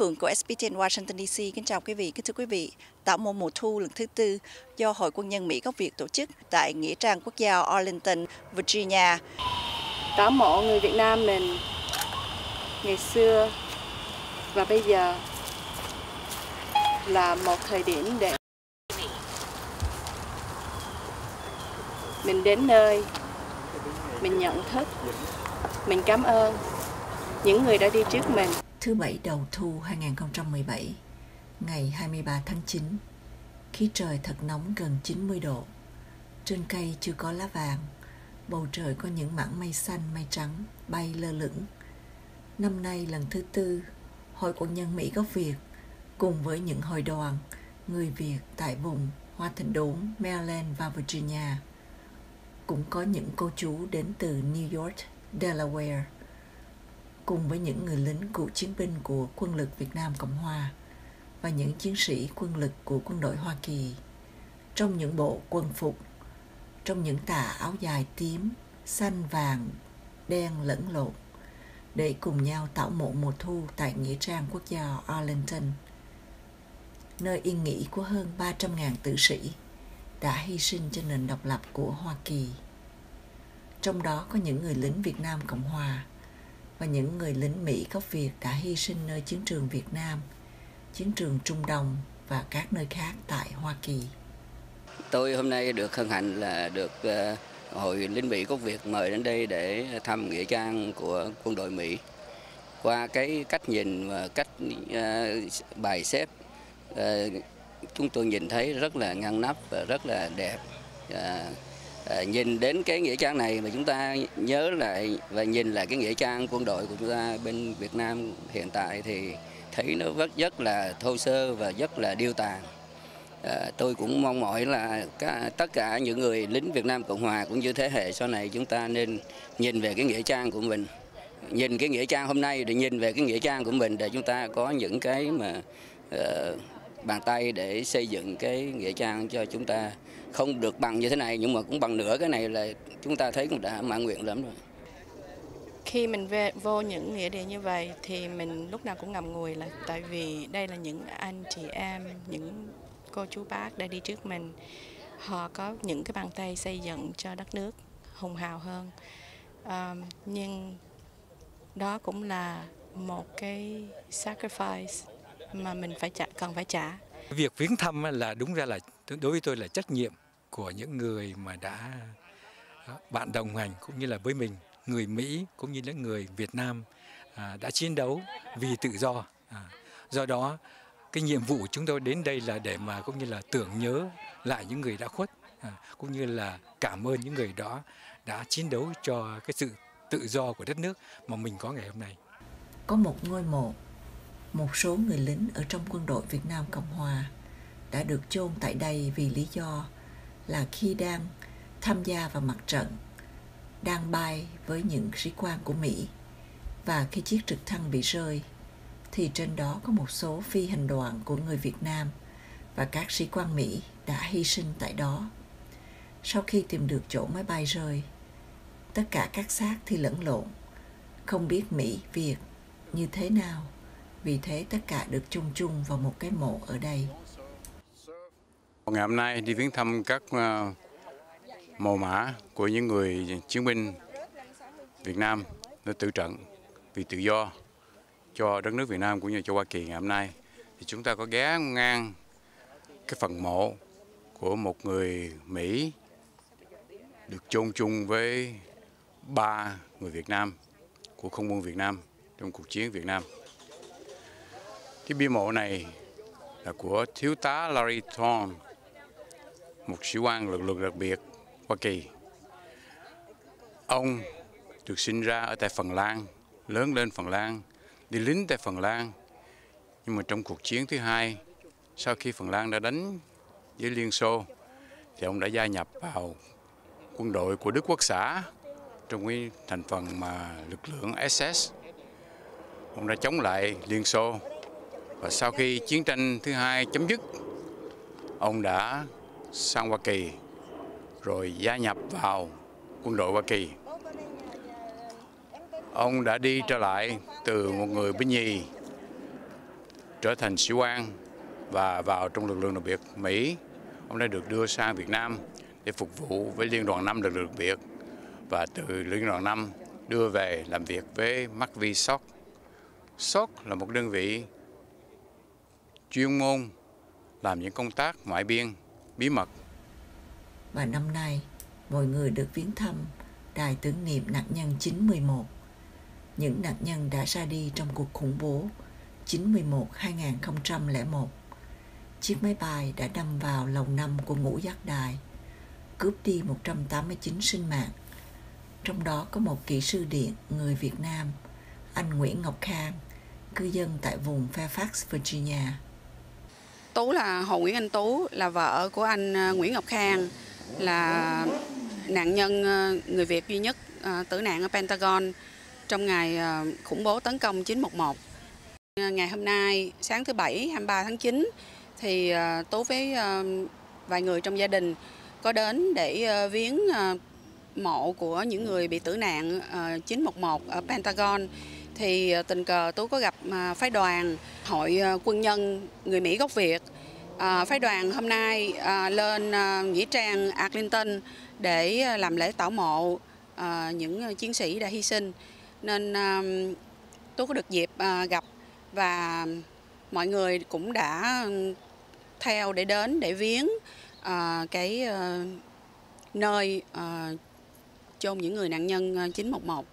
Phượng của SBTN Washington DC kính chào quý vị. Kính thưa quý vị, tạo mộ mùa thu lần thứ tư do Hội quân nhân Mỹ gốc Việt tổ chức tại Nghĩa trang quốc gia Arlington, Virginia. Tảo mộ người Việt Nam mình ngày xưa và bây giờ là một thời điểm để mình đến nơi mình nhận thức mình cảm ơn những người đã đi trước mình thứ bảy đầu thu 2017 ngày 23 tháng 9 khi trời thật nóng gần 90 độ. Trên cây chưa có lá vàng bầu trời có những mảng mây xanh mây trắng bay lơ lửng. Năm nay lần thứ tư hội quân nhân Mỹ gốc Việt cùng với những hội đoàn người Việt tại vùng Hoa Thịnh Đốn, Maryland và Virginia cũng có những cô chú đến từ New York, Delaware, cùng với những người lính cựu chiến binh của quân lực Việt Nam Cộng Hòa và những chiến sĩ quân lực của quân đội Hoa Kỳ trong những bộ quân phục, trong những tà áo dài tím, xanh, vàng, đen lẫn lộn để cùng nhau tảo mộ mùa thu tại Nghĩa trang quốc gia Arlington, nơi yên nghỉ của hơn 300.000 tử sĩ đã hy sinh cho nền độc lập của Hoa Kỳ. Trong đó có những người lính Việt Nam Cộng Hòa và những người lính Mỹ gốc Việt đã hy sinh nơi chiến trường Việt Nam, chiến trường Trung Đông và các nơi khác tại Hoa Kỳ. Tôi hôm nay được hân hạnh là được ờ, Hội lính Mỹ gốc Việt mời đến đây để thăm nghĩa trang của quân đội Mỹ. Qua cái cách nhìn và cách ờ, bài xếp ờ, chúng tôi nhìn thấy rất là ngăn nắp và rất là đẹp. À, nhìn đến cái nghĩa trang này mà chúng ta nhớ lại và nhìn lại cái nghĩa trang quân đội của chúng ta bên Việt Nam hiện tại thì thấy nó rất rất là thô sơ và rất là điêu tàn. À, tôi cũng mong mỏi là cả, tất cả những người lính Việt Nam Cộng Hòa cũng như thế hệ sau này chúng ta nên nhìn về cái nghĩa trang của mình nhìn cái nghĩa trang hôm nay để nhìn về cái nghĩa trang của mình để chúng ta có những cái mà uh, bàn tay để xây dựng cái nghĩa trang cho chúng ta không được bằng như thế này nhưng mà cũng bằng nửa cái này là chúng ta thấy cũng đã mãn nguyện lắm rồi. Khi mình về vô những nghĩa địa như vậy thì mình lúc nào cũng ngầm ngùi là tại vì đây là những anh chị em những cô chú bác đã đi trước mình. Họ có những cái bàn tay xây dựng cho đất nước hùng hào hơn. À, nhưng đó cũng là một cái sacrifice mà mình phải trả cần phải trả. Việc viếng thăm là đúng ra là đối với tôi là trách nhiệm của những người mà đã ờ, bạn đồng hành cũng như là với mình người Mỹ cũng như những người Việt Nam à, đã chiến đấu vì tự do à, do đó cái nhiệm vụ chúng tôi đến đây là để mà cũng như là tưởng nhớ lại những người đã khuất à, cũng như là cảm ơn những người đó đã chiến đấu cho cái sự tự do của đất nước mà mình có ngày hôm nay. Có một ngôi mộ một số người lính ở trong quân đội Việt Nam Cộng Hòa đã được chôn tại đây vì lý do là khi đang tham gia vào mặt trận, đang bay với những sĩ quan của Mỹ và khi chiếc trực thăng bị rơi thì trên đó có một số phi hành đoàn của người Việt Nam và các sĩ quan Mỹ đã hy sinh tại đó. Sau khi tìm được chỗ máy bay rơi, tất cả các xác thì lẫn lộn, không biết Mỹ, Việt như thế nào vì thế tất cả được chung chung vào một cái mộ ở đây. Ngày hôm nay đi viếng thăm các ờ, mồ mã của những người chiến binh Việt Nam đã tử trận vì tự do cho đất nước Việt Nam cũng như cho Hoa Kỳ ngày hôm nay thì chúng ta có ghé ngang cái phần mộ của một người Mỹ được chôn chung với ba người Việt Nam của không quân Việt Nam trong cuộc chiến Việt Nam. Cái bia mộ này là của thiếu tá Larry Thorne, một sĩ quan lực lượng đặc biệt Hoa Kỳ. Ông được sinh ra ở tại Phần Lan, lớn lên Phần Lan, đi lính tại Phần Lan. Nhưng mà trong cuộc chiến thứ hai, sau khi Phần Lan đã đánh với Liên Xô, thì ông đã gia nhập vào quân đội của Đức Quốc xã trong cái thành phần mà lực lượng SS. Ông đã chống lại Liên Xô và sau khi chiến tranh thứ hai chấm dứt, ông đã sang Hoa Kỳ, rồi gia nhập vào quân đội Hoa Kỳ. Ông đã đi trở lại từ một người binh nhì trở thành sĩ quan và vào trong lực lượng đặc biệt Mỹ. Ông đã được đưa sang Việt Nam để phục vụ với Liên đoàn 5 lực lượng đặc biệt và từ Liên đoàn 5 đưa về làm việc với McVie SOC. SOC là một đơn vị chuyên môn làm những công tác ngoại biên bí mật. Và năm nay, mọi người được viếng thăm đài tưởng niệm nạn nhân 911, những nạn nhân đã ra đi trong cuộc khủng bố 91 2001 Chiếc máy bay đã đâm vào lầu năm của ngũ giác đài, cướp đi 189 sinh mạng. Trong đó có một kỹ sư điện người Việt Nam, anh Nguyễn Ngọc Khang, cư dân tại vùng Fairfax, Virginia. Tú là Hồ Nguyễn Anh Tú, là vợ của anh à, Nguyễn Ngọc Khang, là nạn nhân à, người Việt duy nhất à, tử nạn ở Pentagon trong ngày khủng bố tấn công 911. Ngày hôm nay, sáng thứ Bảy, 23 tháng 9, thì Tú với vài người trong gia đình có đến để viếng mộ của những người bị tử nạn 911 ở Pentagon thì ờ, tình cờ tú có gặp à, phái đoàn hội ờ, quân nhân người Mỹ gốc Việt. À, phái đoàn hôm nay à, lên nghĩa trang Arlington để làm lễ tảo mộ những ờ, chiến sĩ đã hy sinh. Nên tú có được dịp gặp và mọi người cũng đã theo để đến, để viếng cái nơi chôn những người nạn nhân 911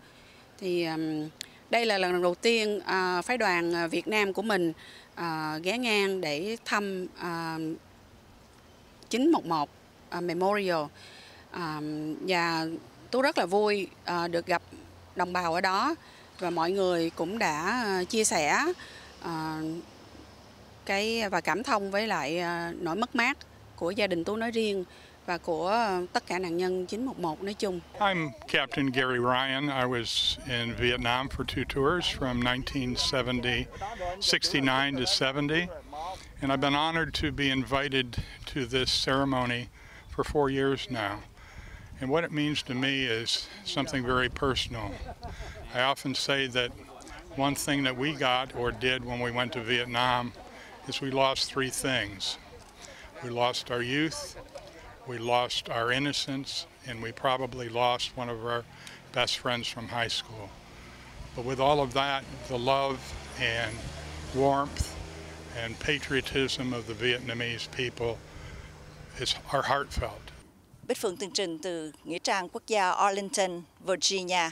thì đây là lần đầu tiên à, phái đoàn à, Việt Nam của mình à, ghé ngang để thăm 911 Memorial. Và tôi rất là vui được gặp đồng bào ở đó và mọi người cũng đã chia sẻ cái, và cảm thông với lại nỗi mất mát của gia đình tôi nói riêng. Và của tất cả nạn nhân 911 nói chung. I'm Captain Gary Ryan. I was in Vietnam for two tours from 1970, 69 to 70. And I've been honored to be invited to this ceremony for four years now. And what it means to me is something very personal. I often say that one thing that we got or did when we went to Vietnam is we lost three things. We lost our youth, we lost our innocence, and we probably lost one of our best friends from high school. But with all of that, the love and warmth and patriotism of the Vietnamese people is are heartfelt. Bích Phượng tường trình từ Nghĩa trang Quốc gia Arlington, Virginia.